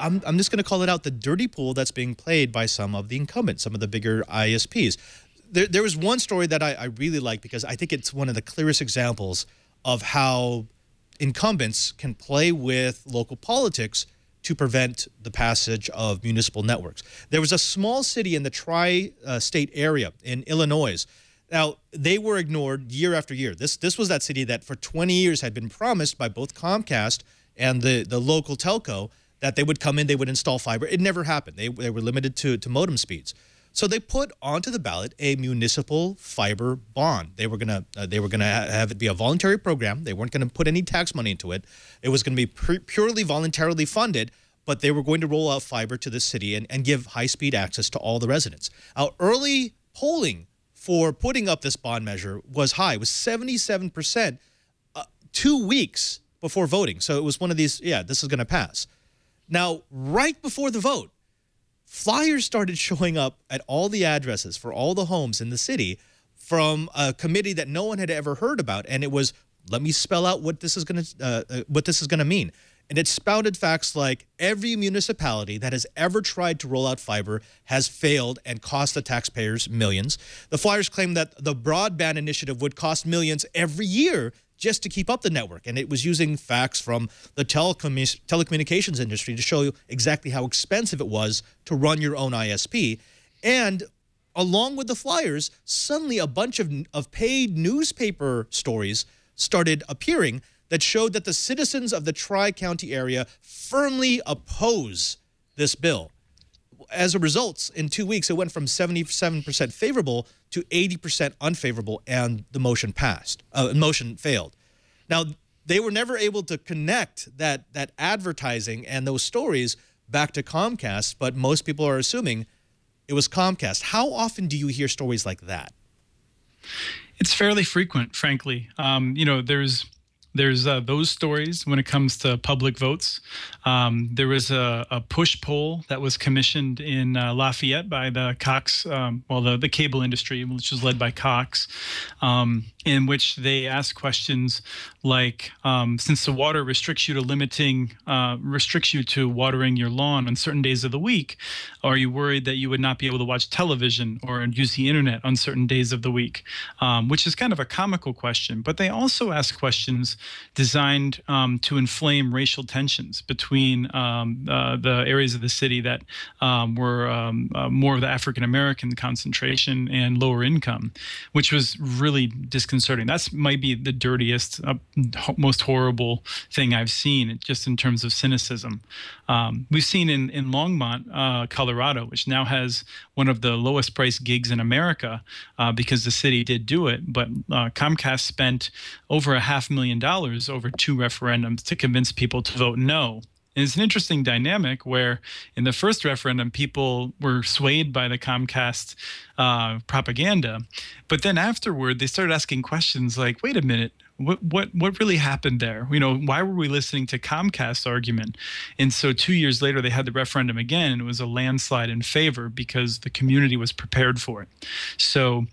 I'm, I'm just going to call it out the dirty pool that's being played by some of the incumbents, some of the bigger ISPs. There, there was one story that I, I really like because I think it's one of the clearest examples of how incumbents can play with local politics to prevent the passage of municipal networks. There was a small city in the tri-state area in Illinois. Now, they were ignored year after year. This, this was that city that for 20 years had been promised by both Comcast and the, the local telco that they would come in, they would install fiber. It never happened. They, they were limited to, to modem speeds. So they put onto the ballot a municipal fiber bond. They were gonna uh, they were gonna have it be a voluntary program. They weren't gonna put any tax money into it. It was gonna be purely voluntarily funded. But they were going to roll out fiber to the city and, and give high speed access to all the residents. Our early polling for putting up this bond measure was high. It was 77 percent uh, two weeks before voting. So it was one of these. Yeah, this is going to pass. Now, right before the vote, flyers started showing up at all the addresses for all the homes in the city from a committee that no one had ever heard about, and it was let me spell out what this is going to uh, uh, what this is going to mean. And it spouted facts like every municipality that has ever tried to roll out fiber has failed and cost the taxpayers millions. The flyers claim that the broadband initiative would cost millions every year just to keep up the network. And it was using facts from the telecom telecommunications industry to show you exactly how expensive it was to run your own ISP. And along with the flyers, suddenly a bunch of, of paid newspaper stories started appearing that showed that the citizens of the Tri-County area firmly oppose this bill. As a result, in two weeks, it went from 77% favorable to 80% unfavorable, and the motion passed. Uh, motion failed. Now, they were never able to connect that that advertising and those stories back to Comcast, but most people are assuming it was Comcast. How often do you hear stories like that? It's fairly frequent, frankly. Um, you know, there's there's uh, those stories when it comes to public votes. Um, there was a, a, push poll that was commissioned in uh, Lafayette by the Cox, um, well, the, the cable industry, which was led by Cox, um, in which they asked questions like, um, since the water restricts you to limiting, uh, restricts you to watering your lawn on certain days of the week, are you worried that you would not be able to watch television or use the internet on certain days of the week? Um, which is kind of a comical question. But they also ask questions designed um, to inflame racial tensions between um, uh, the areas of the city that um, were um, uh, more of the African American concentration and lower income, which was really disconcerting. That's might be the dirtiest, uh, most horrible thing I've seen, just in terms of cynicism. Um, we've seen in in Longmont, uh, Colorado, which now has one of the lowest price gigs in America uh, because the city did do it, but uh, Comcast spent over a half million dollars dollars over two referendums to convince people to vote no. And it's an interesting dynamic where in the first referendum, people were swayed by the Comcast uh, propaganda. But then afterward, they started asking questions like, wait a minute, what, what, what really happened there? You know, why were we listening to Comcast's argument? And so two years later, they had the referendum again, and it was a landslide in favor because the community was prepared for it. So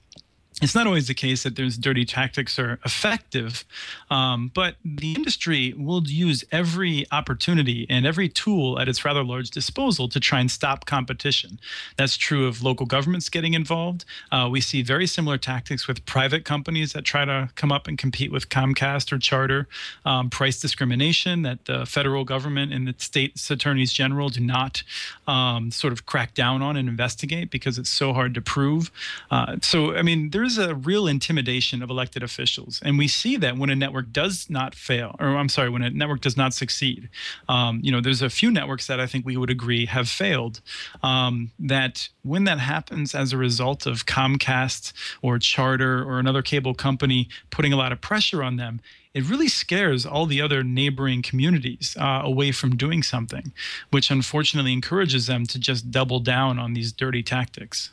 it's not always the case that those dirty tactics are effective, um, but the industry will use every opportunity and every tool at its rather large disposal to try and stop competition. That's true of local governments getting involved. Uh, we see very similar tactics with private companies that try to come up and compete with Comcast or Charter. Um, price discrimination that the federal government and the state's attorneys general do not um, sort of crack down on and investigate because it's so hard to prove. Uh, so, I mean, there's there's a real intimidation of elected officials. And we see that when a network does not fail, or I'm sorry, when a network does not succeed. Um, you know, there's a few networks that I think we would agree have failed. Um, that when that happens as a result of Comcast or Charter or another cable company putting a lot of pressure on them, it really scares all the other neighboring communities uh, away from doing something, which unfortunately encourages them to just double down on these dirty tactics.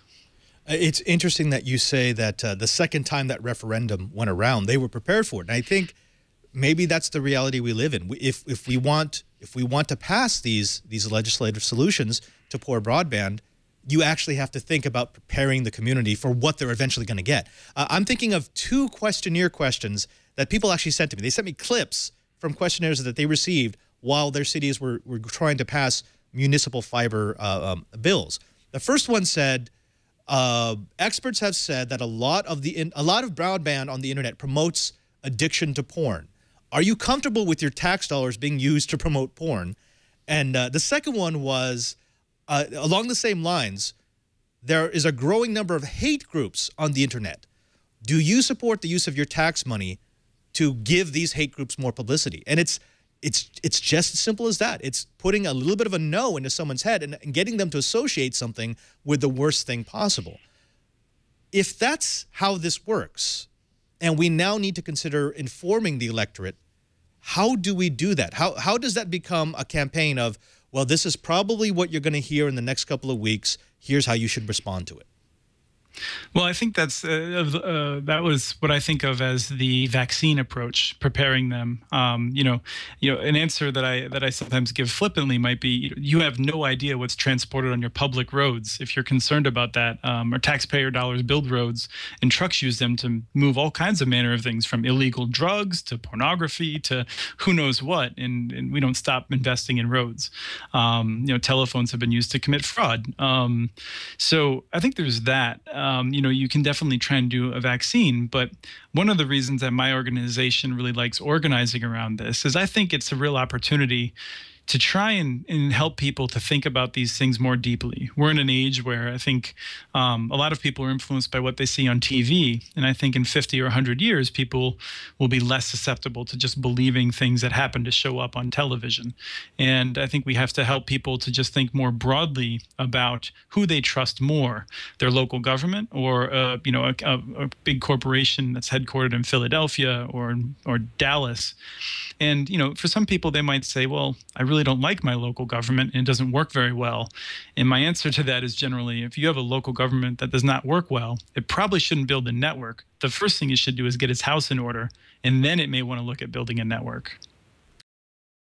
Uh, it's interesting that you say that uh, the second time that referendum went around, they were prepared for it. And I think maybe that's the reality we live in. If, if, we, want, if we want to pass these, these legislative solutions to poor broadband, you actually have to think about preparing the community for what they're eventually going to get. Uh, I'm thinking of two questionnaire questions that people actually sent to me. They sent me clips from questionnaires that they received while their cities were, were trying to pass municipal fiber uh, um, bills. The first one said uh, experts have said that a lot of the in, a lot of broadband on the internet promotes addiction to porn. Are you comfortable with your tax dollars being used to promote porn? And uh, the second one was uh, along the same lines. There is a growing number of hate groups on the internet. Do you support the use of your tax money to give these hate groups more publicity? And it's it's it's just as simple as that. It's putting a little bit of a no into someone's head and, and getting them to associate something with the worst thing possible. If that's how this works, and we now need to consider informing the electorate, how do we do that? How, how does that become a campaign of, well, this is probably what you're going to hear in the next couple of weeks. Here's how you should respond to it. Well, I think that's uh, uh, that was what I think of as the vaccine approach, preparing them. Um, you know, you know, an answer that I that I sometimes give flippantly might be, you have no idea what's transported on your public roads. If you're concerned about that, um, or taxpayer dollars build roads, and trucks use them to move all kinds of manner of things, from illegal drugs to pornography to who knows what, and, and we don't stop investing in roads. Um, you know, telephones have been used to commit fraud. Um, so I think there's that um, you know, you can definitely try and do a vaccine. But one of the reasons that my organization really likes organizing around this is I think it's a real opportunity to try and, and help people to think about these things more deeply. We're in an age where I think um, a lot of people are influenced by what they see on TV. And I think in 50 or 100 years, people will be less susceptible to just believing things that happen to show up on television. And I think we have to help people to just think more broadly about who they trust more their local government or uh, you know a, a, a big corporation that's headquartered in Philadelphia or, or Dallas. And you know, for some people, they might say, "Well, I really don't like my local government and it doesn't work very well." And my answer to that is generally, if you have a local government that does not work well, it probably shouldn't build a network. The first thing you should do is get its house in order, and then it may want to look at building a network.